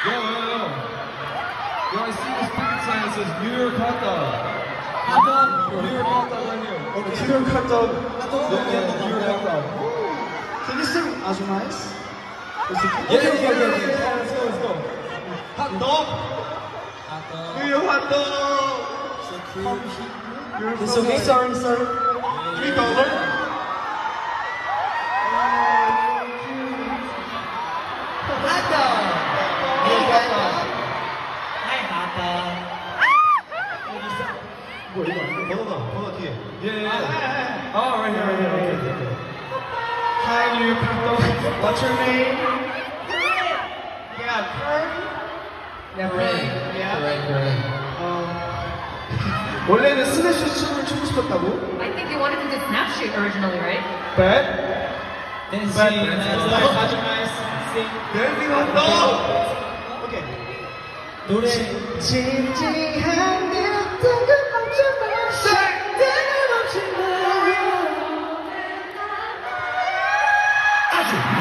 Yo, yo, yo. Yo, I see this ticket sign that says New York hot dog. Hot dog? New York hot dog right oh, here. Okay, New York hot dog. Yeah, yeah, New York hot dog. Can you sing Aju Nice. yeah, yeah, yeah, yeah. Let's go, let's go. Hot dog. Hot dog. New York hot dog. So cute. It's okay, sorry, sorry. Three dollars. Hi, new. What's your name? Yeah, Kurt. Yeah, Ray. Yeah. Ray, Ray. Um. 원래는 춤을 추고 싶었다고? I think you wanted to do snapshoot originally, right? But then but, but, but, but, but, but, but, but, but, but, but, but, but, but, 노래. 진지한 게 뜬금없지만 네. 뜬금없지만 아주